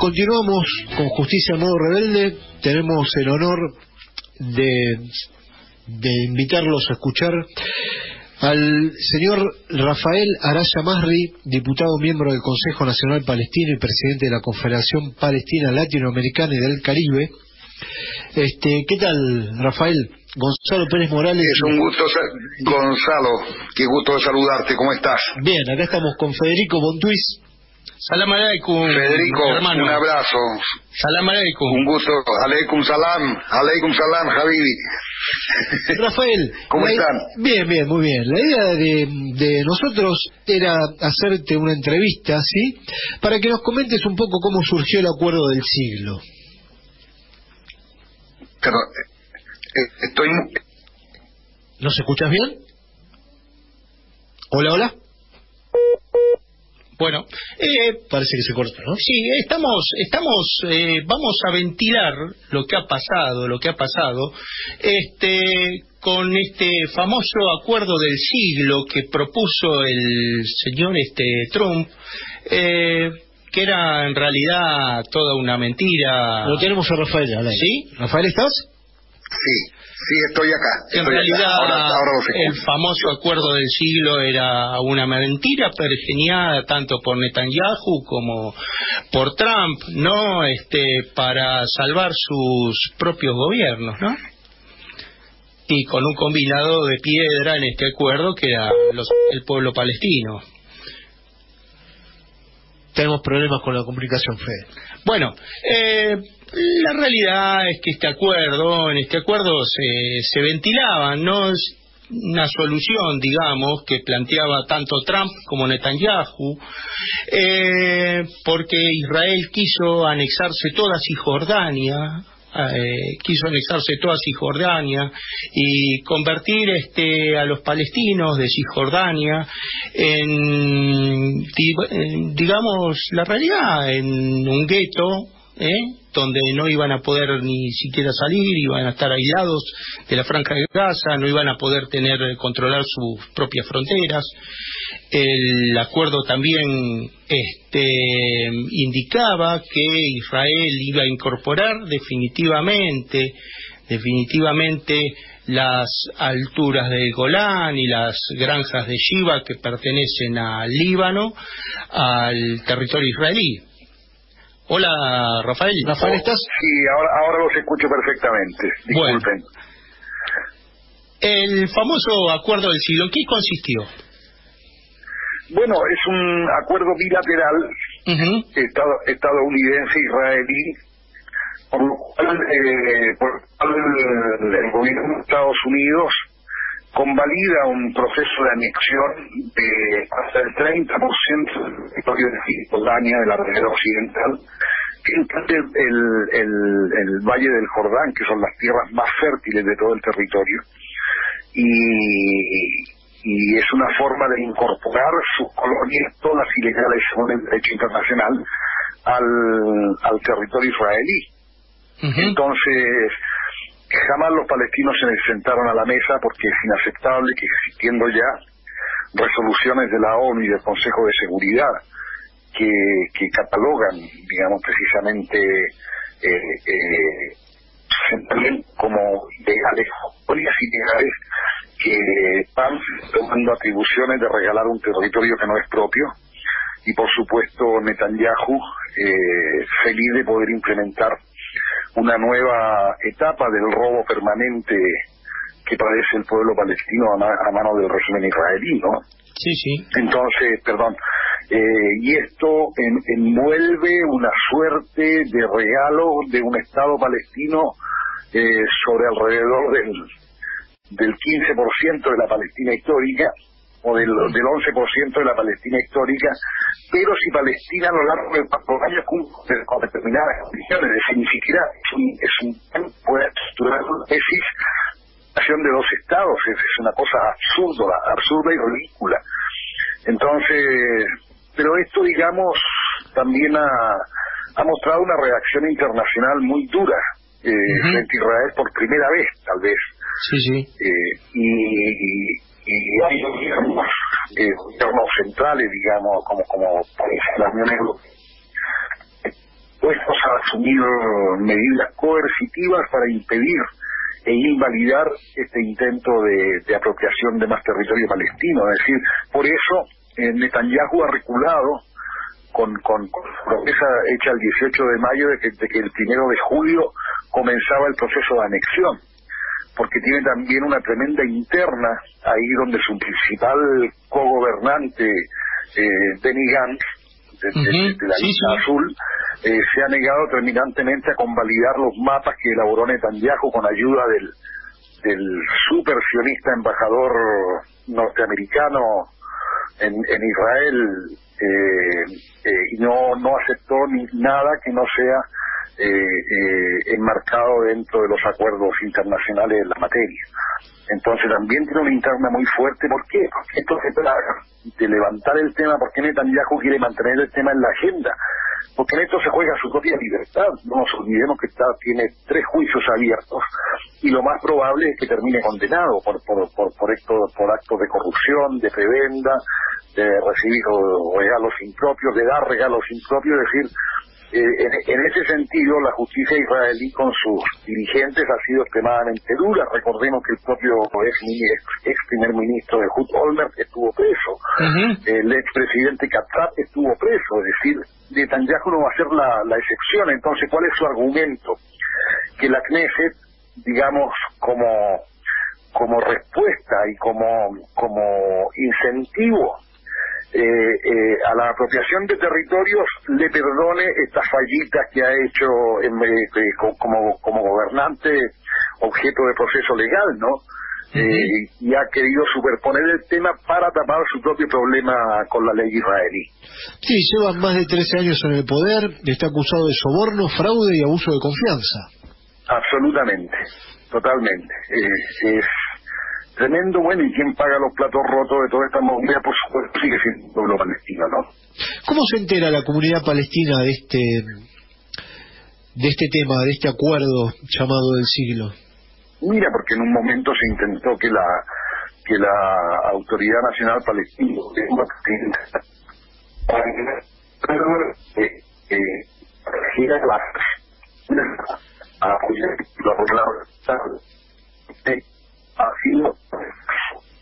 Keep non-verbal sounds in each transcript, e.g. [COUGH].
Continuamos con Justicia Modo Rebelde. Tenemos el honor de, de invitarlos a escuchar al señor Rafael Araya Masri, diputado miembro del Consejo Nacional Palestino y presidente de la Confederación Palestina Latinoamericana y del Caribe. Este, ¿Qué tal, Rafael? Gonzalo Pérez Morales. Es un gusto, Gonzalo, qué gusto saludarte, ¿cómo estás? Bien, acá estamos con Federico Bontuis. Salam aleikum. Federico, un abrazo. Salam aleikum. Un gusto. Aleikum salam. Aleikum salam, Javibi. Rafael. ¿Cómo están? Bien, bien, muy bien. La idea de, de, nosotros era hacerte una entrevista, ¿sí? Para que nos comentes un poco cómo surgió el acuerdo del siglo. Pero, eh, estoy... ¿Nos escuchas bien? Hola, hola. Bueno, eh, parece que se corta, ¿no? Sí, estamos, estamos, eh, vamos a ventilar lo que ha pasado, lo que ha pasado, este, con este famoso acuerdo del siglo que propuso el señor este Trump. Eh, que era en realidad toda una mentira. Lo tenemos a Rafael, ¿Sí? ¿Rafael estás? Sí. Sí, estoy acá. en realidad, el famoso acuerdo del siglo era una mentira pergeniada tanto por Netanyahu como por Trump, ¿no? Este, para salvar sus propios gobiernos, ¿no? Y con un combinado de piedra en este acuerdo que era el pueblo palestino. Tenemos problemas con la comunicación, Fede. Bueno, eh, la realidad es que este acuerdo, en este acuerdo se, se ventilaban, ¿no? una solución, digamos, que planteaba tanto Trump como Netanyahu, eh, porque Israel quiso anexarse toda Cisjordania, eh, quiso anexarse toda Cisjordania y convertir este, a los palestinos de Cisjordania en, digamos, la realidad, en un gueto, ¿eh? donde no iban a poder ni siquiera salir, iban a estar aislados de la franja de Gaza, no iban a poder tener controlar sus propias fronteras. El acuerdo también este, indicaba que Israel iba a incorporar definitivamente, definitivamente las alturas del Golán y las granjas de Shiva que pertenecen al Líbano al territorio israelí. Hola, Rafael. Rafael, ¿estás? Sí, ahora, ahora los escucho perfectamente. Disculpen. el famoso acuerdo del siglo, ¿en qué consistió? Bueno, es un acuerdo bilateral estadounidense-israelí, por lo cual, eh, por el, gobierno de Estados Unidos convalida un proceso de anexión de hasta el 30% del territorio de Cisjordania, de la región occidental, que el, el, el, Valle del Jordán, que son las tierras más fértiles de todo el territorio, y, y es una forma de incorporar sus colonias todas ilegales según el derecho internacional al, al territorio israelí. Entonces, jamás los palestinos se sentaron a la mesa porque es inaceptable que existiendo ya resoluciones de la ONU y del Consejo de Seguridad que, que catalogan, digamos, precisamente eh, eh, como ilegales, colonias ilegales que están tomando atribuciones de regalar un territorio que no es propio y por supuesto Netanyahu eh, feliz de poder implementar una nueva etapa del robo permanente que padece el pueblo palestino a, mano del régimen israelí, ¿no? Sí, sí. Entonces, perdón, eh, y esto envuelve una suerte de regalo de un Estado palestino eh, sobre alrededor del del 15% de la Palestina histórica o del, del 11% de la Palestina histórica, pero si Palestina a lo largo de cuatro años cumple con determinadas condiciones, de ni siquiera es un, un puede estructurar una tesis de dos estados, es, es una cosa absurda, absurda y ridícula. Entonces, pero esto, digamos, también ha, ha mostrado una reacción internacional muy dura eh, frente a Israel por primera vez, tal vez. Sí, sí. Eh, y, y, hay digamos, eh, gobiernos centrales, digamos, como, como por ejemplo la Unión Europea, asumir medidas coercitivas para impedir e invalidar este intento de, apropiación de más territorio palestino. Es decir, por eso eh, Netanyahu ha reculado con, con, promesa hecha el 18 de mayo de que, de que el primero de julio comenzaba el proceso de anexión, porque tiene también una tremenda interna ahí donde su principal cogobernante, eh, Benny Gantz, de, la lista azul, eh, se ha negado terminantemente a convalidar los mapas que elaboró Netanyahu con ayuda del, del super sionista embajador norteamericano en, en Israel eh, eh, y no, no aceptó ni nada que no sea eh, enmarcado dentro de los acuerdos internacionales de la materia. Entonces también tiene una interna muy fuerte. ¿Por qué? Porque esto se trata de levantar el tema, porque Netanyahu quiere mantener el tema en la agenda. Porque en esto se juega su propia libertad. No nos olvidemos que está, tiene tres juicios abiertos y lo más probable es que termine condenado por, por, por, por, esto, por actos de corrupción, de prebenda, de recibir regalos impropios, de dar regalos impropios. Es decir, eh, en, ese sentido, la justicia israelí con sus dirigentes ha sido extremadamente dura. Recordemos que el propio ex, primer ministro de Hud Olmert estuvo preso, el ex presidente Katzab estuvo preso, es decir, Netanyahu no va a ser la, la excepción. Entonces, ¿cuál es su argumento? Que la Knesset, digamos, como como respuesta y como como incentivo eh, eh, a la apropiación de territorios le perdone estas fallitas que ha hecho eh, como, como gobernante objeto de proceso legal, ¿no? y ha querido superponer el tema para tapar su propio problema con la ley israelí. Sí, lleva más de 13 años en el poder, está acusado de soborno, fraude y abuso de confianza. Absolutamente, totalmente. es tremendo, bueno, y quién paga los platos rotos de toda esta movida, por supuesto, sigue siendo el pueblo palestino, ¿no? ¿Cómo se entera la comunidad palestina de este de este tema, de este acuerdo llamado del siglo? Mira, porque en un momento se intentó que la que la Autoridad Nacional Palestina eh, eh, ha sido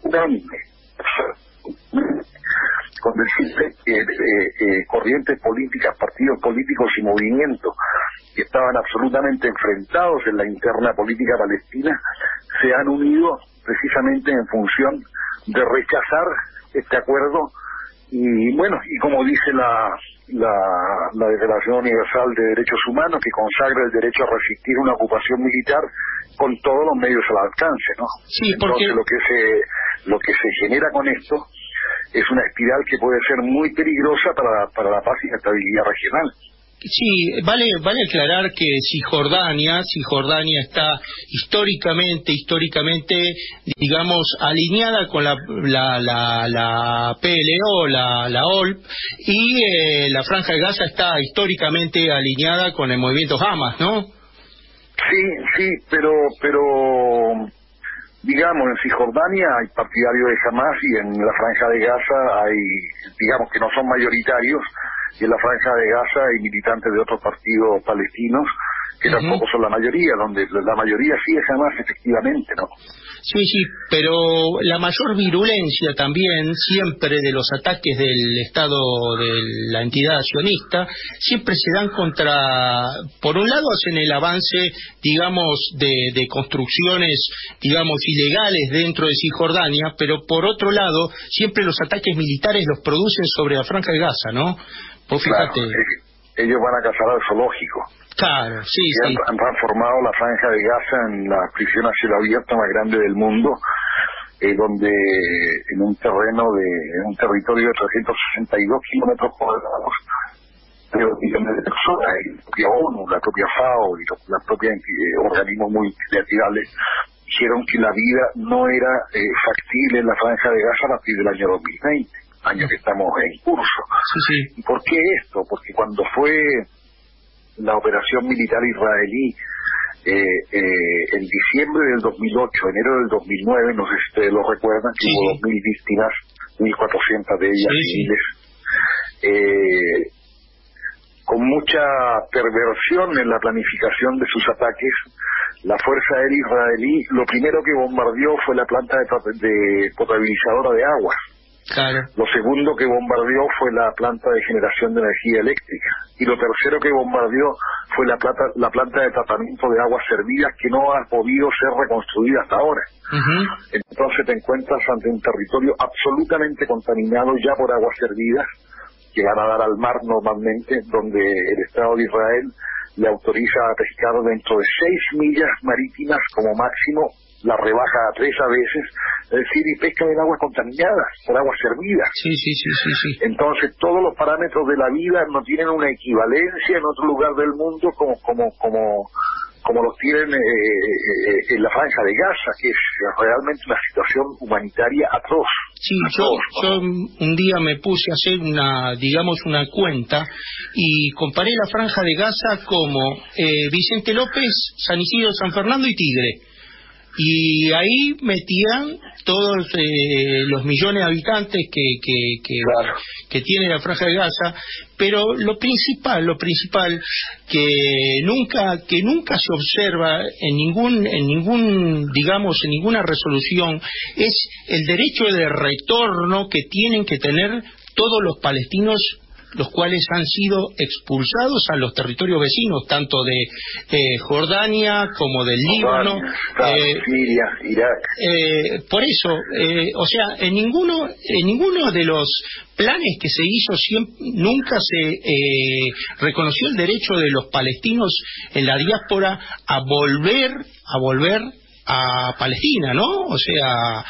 unánime con decirse que eh, eh, corrientes políticas, partidos políticos y movimientos que estaban absolutamente enfrentados en la interna política palestina se han unido precisamente en función de rechazar este acuerdo y bueno, y como dice la, la, la Declaración Universal de Derechos Humanos, que consagra el derecho a resistir una ocupación militar con todos los medios al alcance, ¿no? Sí, porque... Entonces lo que se lo que se genera con esto es una espiral que puede ser muy peligrosa para, para la paz y la estabilidad regional. Sí, vale, vale aclarar que si Jordania, si Jordania está históricamente, históricamente, digamos, alineada con la, la, la, la PLO, la, la OLP, y eh, la Franja de Gaza está históricamente alineada con el movimiento Hamas, ¿no? Sí, sí, pero, pero digamos, en Cisjordania hay partidarios de Hamas y en la Franja de Gaza hay, digamos, que no son mayoritarios, y en la franja de Gaza hay militantes de otros partidos palestinos que tampoco son la mayoría, donde la mayoría sí es efectivamente, ¿no? Sí, sí, pero la mayor virulencia también siempre de los ataques del Estado de la entidad sionista siempre se dan contra, por un lado hacen el avance, digamos, de, de construcciones, digamos, ilegales dentro de Cisjordania, pero por otro lado siempre los ataques militares los producen sobre la franja de Gaza, ¿no? fíjate. ellos van a cazar al zoológico. Claro, sí, sí. Han, transformado la franja de Gaza en la prisión a cielo abierto más grande del mundo, eh, donde en un terreno de, en un territorio de 362 kilómetros cuadrados, pero millones de personas, y la propia ONU, la propia FAO y los, las propias eh, organismos multilaterales dijeron que la vida no era eh, factible en la franja de Gaza a partir del año 2020 año que estamos en curso. Sí, ¿Y por qué esto? Porque cuando fue la operación militar israelí eh, eh, en diciembre del 2008, enero del 2009, no sé si ustedes lo recuerdan, que hubo 2.000 víctimas, 1.400 de ellas civiles. Eh, con mucha perversión en la planificación de sus ataques, la Fuerza Aérea Israelí lo primero que bombardeó fue la planta de, potabilizadora de Lo segundo que bombardeó fue la planta de generación de energía eléctrica. Y lo tercero que bombardeó fue la, planta, la planta de tratamiento de aguas servidas que no ha podido ser reconstruida hasta ahora. Entonces te encuentras ante un territorio absolutamente contaminado ya por aguas servidas que van a dar al mar normalmente, donde el Estado de Israel le autoriza a pescar dentro de seis millas marítimas como máximo, la rebaja a tres a veces, es decir, y pesca en aguas contaminadas, por aguas servidas. Sí, sí, sí, sí, sí. Entonces, todos los parámetros de la vida no tienen una equivalencia en otro lugar del mundo como, como, como, como los tienen eh, eh, eh, en la franja de Gaza, que es realmente una situación humanitaria atroz. Sí, yo, un día me puse a hacer una, digamos, una cuenta y comparé la franja de Gaza como Vicente López, San Isidro, San Fernando y Tigre y ahí metían todos eh, los millones de habitantes que, que, que, tiene la franja de Gaza, pero lo principal, lo principal que nunca que nunca se observa en ningún en ningún digamos en ninguna resolución es el derecho de retorno que tienen que tener todos los palestinos los cuales han sido expulsados a los territorios vecinos, tanto de eh, Jordania como del Líbano, eh, Siria, Irak. Eh, por eso, o sea, en ninguno, en ninguno de los planes que se hizo nunca se reconoció el derecho de los palestinos en la diáspora a volver a volver a Palestina, ¿no? O sea,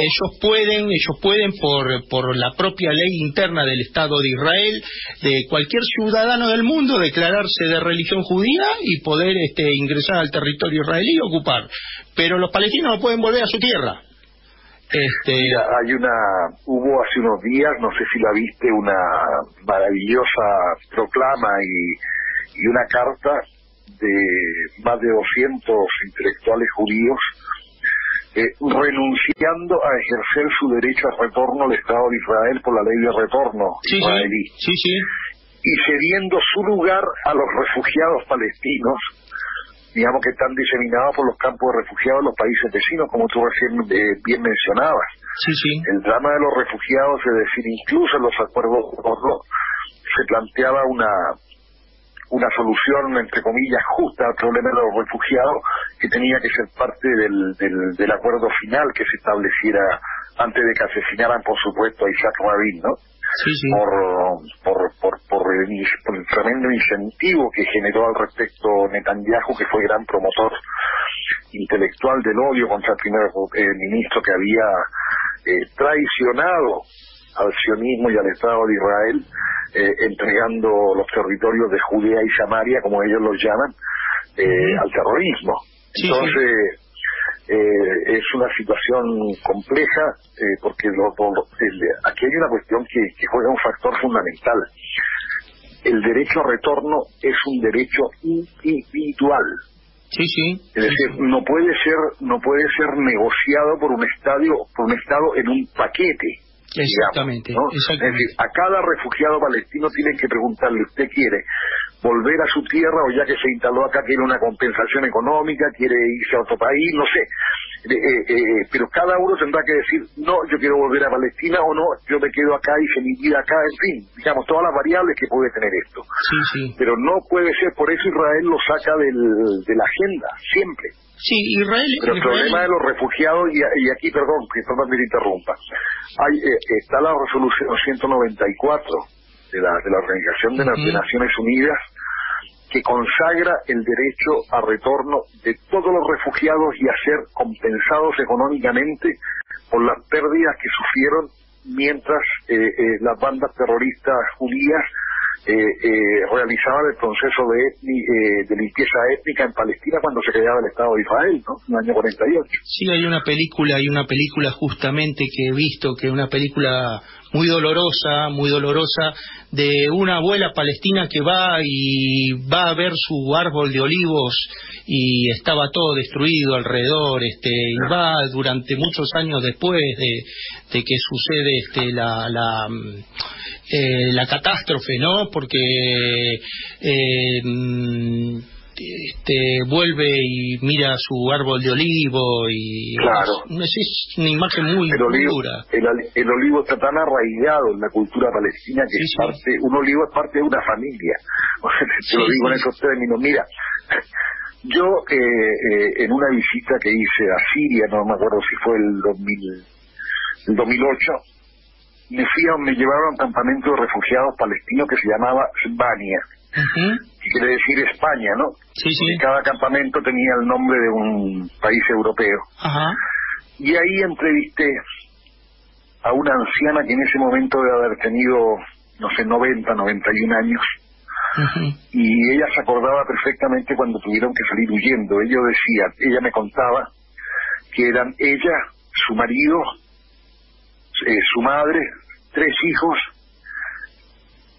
ellos pueden, ellos pueden por, por la propia ley interna del Estado de Israel, de cualquier ciudadano del mundo declararse de religión judía y poder este, ingresar al territorio israelí y ocupar. Pero los palestinos no pueden volver a su tierra. Este... hay una, hubo hace unos días, no sé si la viste, una maravillosa proclama y, y una carta de más de 200 intelectuales judíos eh, renunciando a ejercer su derecho a retorno al Estado de Israel por la ley de retorno israelí sí, sí. y cediendo su lugar a los refugiados palestinos digamos que están diseminados por los campos de refugiados en los países vecinos, como tú recién eh, bien mencionabas. Sí, sí. El drama de los refugiados, es decir, incluso en los acuerdos de se planteaba una una solución, entre comillas, justa al problema de los refugiados, que tenía que ser parte del, del, acuerdo final que se estableciera antes de que asesinaran, por supuesto, a Isaac Rabin, ¿no? Sí, sí. Por, por, por, por, el, tremendo incentivo que generó al respecto Netanyahu, que fue gran promotor intelectual del odio contra el primer eh, ministro que había eh, traicionado al sionismo y al Estado de Israel eh, entregando los territorios de Judea y Samaria, como ellos los llaman, eh, al terrorismo. Entonces, eh, es una situación compleja porque aquí hay una cuestión que, que juega un factor fundamental. El derecho a retorno es un derecho individual. Sí, sí. Es decir, no puede ser no puede ser negociado por un estadio por un estado en un paquete. Exactamente, Es decir, a cada refugiado palestino tienen que preguntarle, ¿usted quiere volver a su tierra o ya que se instaló acá quiere una compensación económica, quiere irse a otro país, no sé? Eh, eh, eh, pero cada uno tendrá que decir, no, yo quiero volver a Palestina o no, yo me quedo acá y se mi vida acá, en fin, digamos, todas las variables que puede tener esto. Sí, sí. Pero no puede ser, por eso Israel lo saca del, de la agenda, siempre. Sí, Israel. Pero el problema de los refugiados, y, aquí, perdón, que me interrumpa, hay, eh, está la resolución 194 de la, de la Organización de las Naciones Unidas que consagra el derecho a retorno de todos los refugiados y a ser compensados económicamente por las pérdidas que sufrieron mientras eh, eh, las bandas terroristas judías eh, eh, realizaban el proceso de, eh, de limpieza étnica en Palestina cuando se creaba el Estado de Israel, ¿no? En el año 48. Sí, hay una película, hay una película justamente que he visto, que es una película muy dolorosa, muy dolorosa, de una abuela palestina que va y va a ver su árbol de olivos y estaba todo destruido alrededor, este, y va durante muchos años después de, que sucede este, la, la, eh, la catástrofe, ¿no? Porque eh, mm, este, vuelve y mira su árbol de olivo y claro. es, una imagen muy el olivo, dura. El, olivo está tan arraigado en la cultura palestina que es parte, un olivo es parte de una familia. [LAUGHS] Te lo digo en esos términos. Mira, [LAUGHS] yo eh, eh, en una visita que hice a Siria, no me acuerdo si fue el 2000, el 2008, me fui a, me llevaron a un campamento de refugiados palestinos que se llamaba Bania que quiere decir España, ¿no? Sí, sí. cada campamento tenía el nombre de un país europeo. Ajá. Y ahí entrevisté a una anciana que en ese momento debe haber tenido, no sé, 90, 91 años. Y ella se acordaba perfectamente cuando tuvieron que salir huyendo. Ella decía, ella me contaba que eran ella, su marido, eh, su madre, tres hijos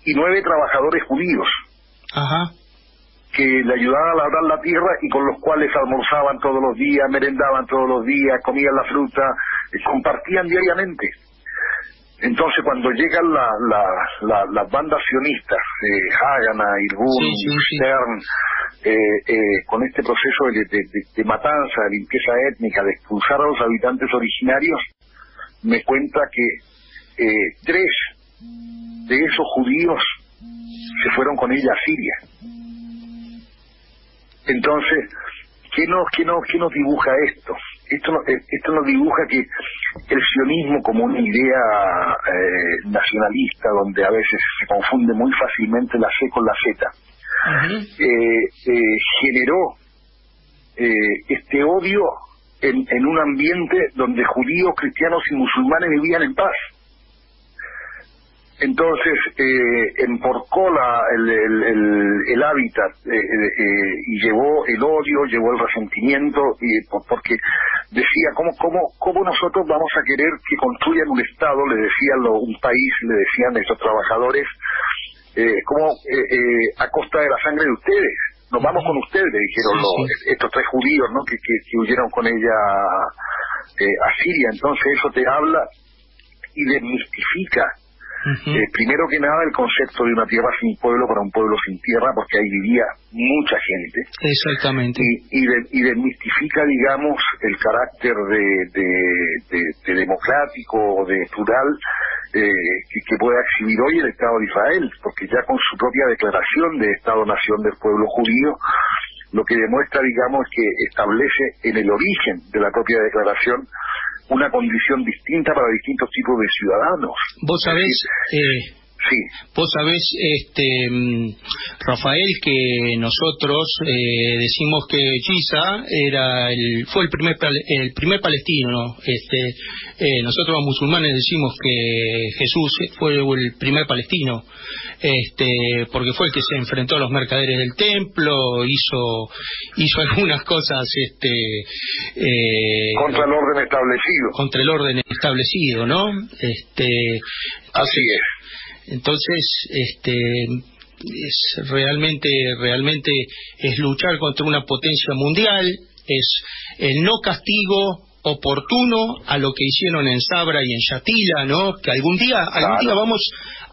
y nueve trabajadores judíos Ajá. que le ayudaban a labrar la tierra y con los cuales almorzaban todos los días, merendaban todos los días, comían la fruta, eh, compartían diariamente. Entonces cuando llegan la, la, las bandas sionistas, eh, Hagana, Irbun, Stern, eh, eh, con este proceso de, de, de, matanza, de limpieza étnica, de expulsar a los habitantes originarios, me cuenta que eh, tres de esos judíos se fueron con ella a Siria. Entonces, ¿qué nos, qué nos, qué nos dibuja esto? Esto, eh, esto nos dibuja que el sionismo como una idea eh, nacionalista, donde a veces se confunde muy fácilmente la C con la Z, eh, generó este odio en, en un ambiente donde judíos, cristianos y musulmanes vivían en paz entonces, eh, emporcó el, el, hábitat eh, eh, y llevó el odio, llevó el resentimiento, y, porque decía, ¿cómo, cómo, ¿cómo nosotros vamos a querer que construyan un Estado? Le decían un país, le decían a esos trabajadores, eh, ¿cómo a costa de la sangre de ustedes? Nos vamos con ustedes, le dijeron Los, estos tres judíos ¿no? que, que, huyeron con ella a Siria. Entonces eso te habla y desmistifica eh, primero que nada, el concepto de una tierra sin pueblo para un pueblo sin tierra, porque ahí vivía mucha gente. Exactamente. Y, y, desmistifica, digamos, el carácter de, de, democrático o de plural eh, que, puede exhibir hoy el Estado de Israel, porque ya con su propia declaración de Estado-Nación del pueblo judío, lo que demuestra, digamos, que establece en el origen de la propia declaración una condición distinta para distintos tipos de ciudadanos. Vos sabés, eh, sí. vos sabés, este, Rafael, que nosotros eh, decimos que Giza era el, fue el primer, el primer palestino, ¿no? Este, eh, nosotros los musulmanes decimos que Jesús fue el primer palestino este, porque fue el que se enfrentó a los mercaderes del templo, hizo, hizo [LAUGHS] algunas cosas, este, eh, contra el orden establecido, contra el orden establecido, ¿no? Este, así es. Entonces, este, es realmente, realmente es luchar contra una potencia mundial, es el no castigo oportuno a lo que hicieron en Sabra y en Yatila, ¿no? Que algún día, algún día vamos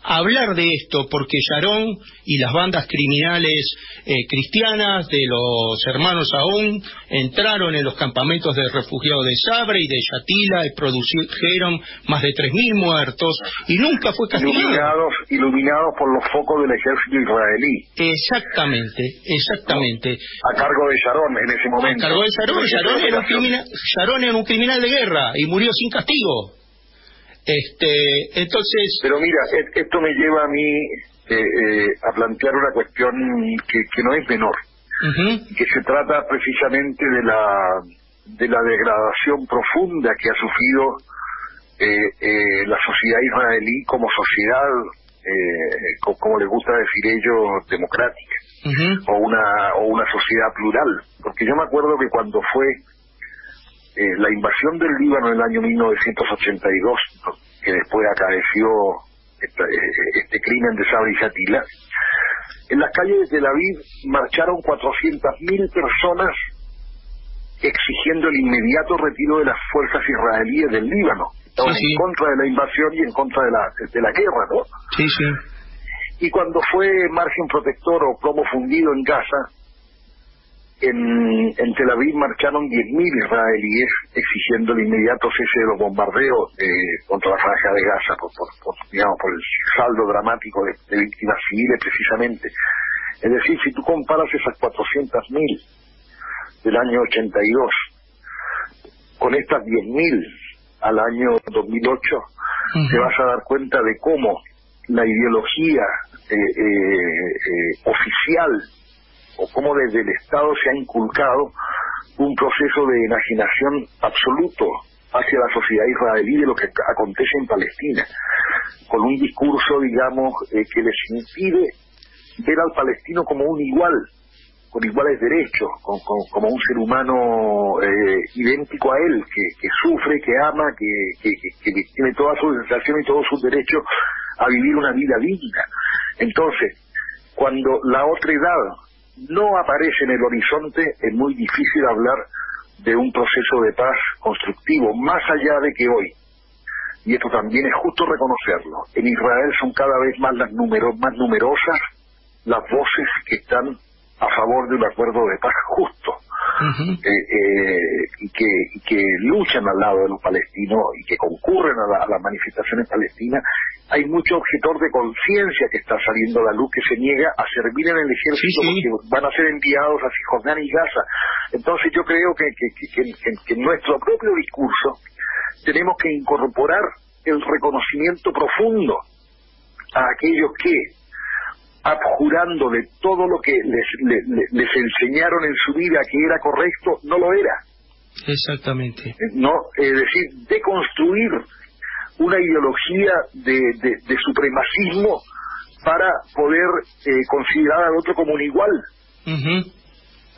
hablar de esto, porque Sharon y las bandas criminales eh, cristianas de los hermanos aún entraron en los campamentos de refugiados de Sabre y de Yatila y produjeron más de 3.000 muertos y nunca fue castigado. Iluminados, iluminados por los focos del ejército israelí. Exactamente, exactamente. A cargo de Sharon en ese momento. A cargo de Sharon, Sharon era, un criminal, Sharon era un criminal de guerra y murió sin castigo. Este, entonces. Pero mira, esto me lleva a mí eh, eh, a plantear una cuestión que, que no es menor, que se trata precisamente de la de la degradación profunda que ha sufrido eh, la sociedad israelí como sociedad, como, les gusta decir ellos, democrática, o una o una sociedad plural. Porque yo me acuerdo que cuando fue eh, la invasión del Líbano en el año 1982, que después acaeció este, este crimen de Sabri y Jatila, en las calles de Tel Aviv marcharon 400.000 personas exigiendo el inmediato retiro de las fuerzas israelíes del Líbano. Estaban en contra de la invasión y en contra de la, de la guerra, ¿no? Sí, sí. Y cuando fue margen protector o plomo fundido en Gaza, en, en Tel Aviv marcharon 10.000 israelíes exigiendo el inmediato cese de los bombardeos eh, contra la franja de Gaza, por, por, digamos, por el saldo dramático de, de, víctimas civiles precisamente. Es decir, si tú comparas esas 400.000 del año 82 con estas 10.000 al año 2008, te vas a dar cuenta de cómo la ideología eh, eh, eh, oficial o cómo desde el Estado se ha inculcado un proceso de enajenación absoluto hacia la sociedad israelí de lo que acontece en Palestina, con un discurso, digamos, que les impide ver al palestino como un igual, con iguales derechos, como un ser humano eh, idéntico a él, que, sufre, que ama, que, tiene toda su sensación y todos sus derechos a vivir una vida digna. Entonces, cuando la otra edad no aparece en el horizonte, es muy difícil hablar de un proceso de paz constructivo, más allá de que hoy, y esto también es justo reconocerlo, en Israel son cada vez más las más numerosas las voces que están a favor de un acuerdo de paz justo eh, eh, y, que, y que luchan al lado de los palestinos y que concurren a, las manifestaciones palestinas, hay mucho objetor de conciencia que está saliendo a la luz que se niega a servir en el ejército porque van a ser enviados a Cisjordania y Gaza. Entonces yo creo que, que, que en nuestro propio discurso tenemos que incorporar el reconocimiento profundo a aquellos que abjurando de todo lo que les, les, enseñaron en su vida que era correcto, no lo era. Exactamente. No, es decir, deconstruir una ideología de, de, supremacismo para poder eh, considerar al otro como un igual.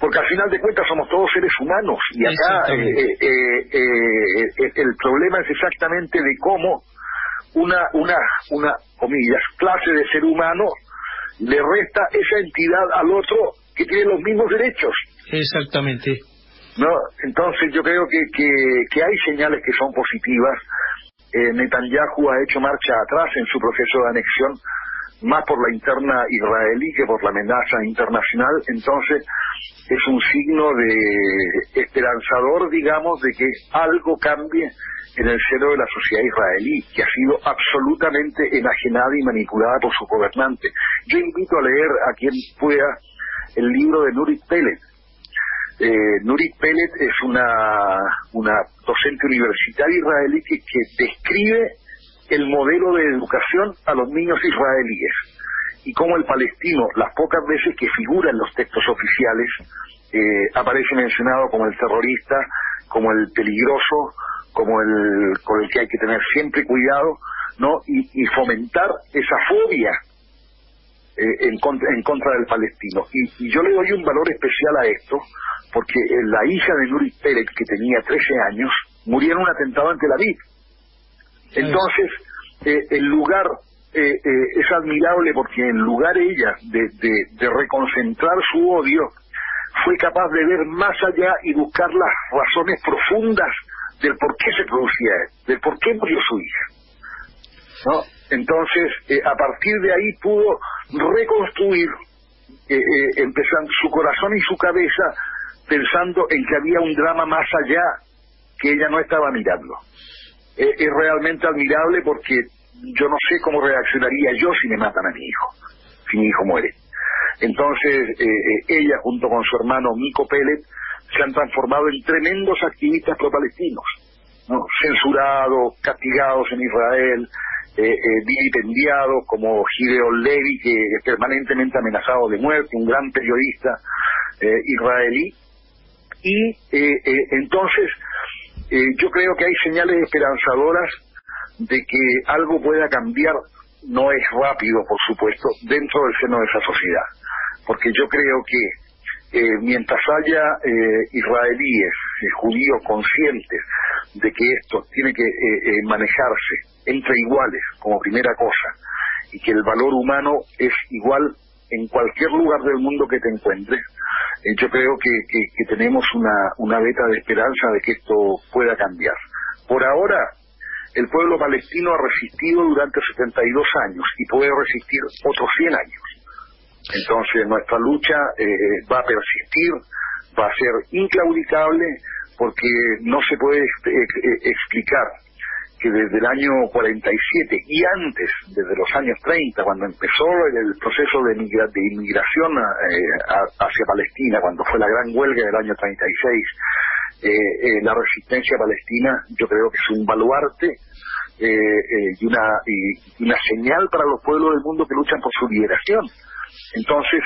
Porque al final de cuentas somos todos seres humanos y acá eh, eh, el problema es exactamente de cómo una, una, una, comillas, clase de ser humano le resta esa entidad al otro que tiene los mismos derechos. Exactamente. No, entonces yo creo que, que, hay señales que son positivas. Eh, Netanyahu ha hecho marcha atrás en su proceso de anexión, más por la interna israelí que por la amenaza internacional. Entonces es un signo de esperanzador, digamos, de que algo cambie en el seno de la sociedad israelí, que ha sido absolutamente enajenada y manipulada por su gobernante. Yo invito a leer a quien pueda el libro de Nurit Pellet. Eh, Nurit Pellet es una, una docente universitaria israelí que, describe el modelo de educación a los niños israelíes y cómo el palestino, las pocas veces que figura en los textos oficiales, eh, aparece mencionado como el terrorista, como el peligroso, como el con el que hay que tener siempre cuidado, ¿no? Y, fomentar esa fobia eh, en, contra, en contra del palestino. Y, yo le doy un valor especial a esto, porque la hija de Nuri Pérez, que tenía 13 años, murió en un atentado en Tel Aviv. Entonces, eh, el lugar eh, es admirable porque en lugar ella de, de, de reconcentrar su odio, fue capaz de ver más allá y buscar las razones profundas del por qué se producía del por qué murió su hija. ¿no? Entonces, eh, a partir de ahí pudo reconstruir, eh, eh, empezando su corazón y su cabeza, pensando en que había un drama más allá que ella no estaba mirando. es realmente admirable porque yo no sé cómo reaccionaría yo si me matan a mi hijo, si mi hijo muere. Entonces, ella junto con su hermano Mico Pellet se han transformado en tremendos activistas pro-palestinos, ¿no? censurados, castigados en Israel, eh, eh, vilipendiados como Gideon Levy, que es permanentemente amenazado de muerte, un gran periodista eh, israelí. Y eh, entonces yo creo que hay señales esperanzadoras de que algo pueda cambiar, no es rápido, por supuesto, dentro del seno de esa sociedad. Porque yo creo que eh, mientras haya eh, israelíes, eh, judíos conscientes de que esto tiene que eh, eh, manejarse entre iguales como primera cosa y que el valor humano es igual en cualquier lugar del mundo que te encuentres, eh, yo creo que, que, tenemos una, una beta de esperanza de que esto pueda cambiar. Por ahora, el pueblo palestino ha resistido durante 72 años y puede resistir otros 100 años. Entonces nuestra lucha va a persistir, va a ser inclaudicable porque no se puede explicar que desde el año 47 y antes, desde los años 30, cuando empezó el proceso de, inmigración eh, hacia Palestina, cuando fue la gran huelga del año 36, eh, eh, la resistencia palestina yo creo que es un baluarte y, una, y una señal para los pueblos del mundo que luchan por su liberación. Entonces,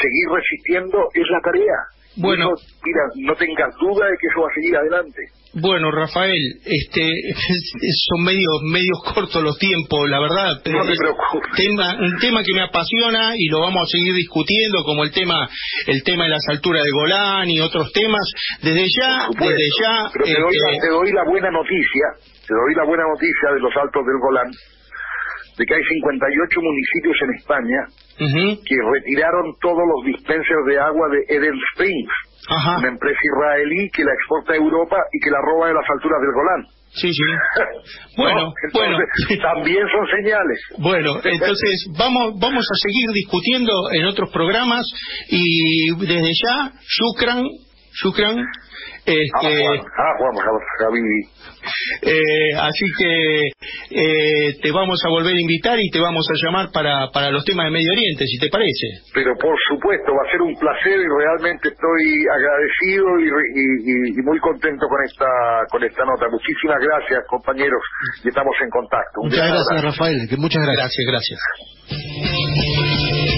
seguir resistiendo es la tarea. Bueno, mira, no tengas duda de que eso va a seguir adelante. Bueno, Rafael, este, [LAUGHS] son medios medios cortos los tiempos, la verdad. Pero no Tema, un tema que me apasiona y lo vamos a seguir discutiendo, como el tema el tema de las alturas de Golán y otros temas. Desde ya, desde ya. Pero te, doy la, este, te doy la buena noticia, te doy la buena noticia de los altos del Golán de que hay 58 municipios en España que retiraron todos los dispensers de agua de Eden Springs, una empresa israelí que la exporta a Europa y que la roba de las alturas del Golán. Sí, sí. [LAUGHS] Bueno, bueno. También son señales. Bueno, [LAUGHS] entonces vamos vamos a seguir discutiendo en otros programas y desde ya, Shukran, Shukran. Este, ah, ah, eh, así que eh, te vamos a volver a invitar y te vamos a llamar para, para los temas de Medio Oriente, si te parece. Pero por supuesto, va a ser un placer y realmente estoy agradecido y, y, muy contento con esta con esta nota. Muchísimas gracias, compañeros, y estamos en contacto. Muchas gracias, Rafael. Que muchas gracias. Gracias, gracias.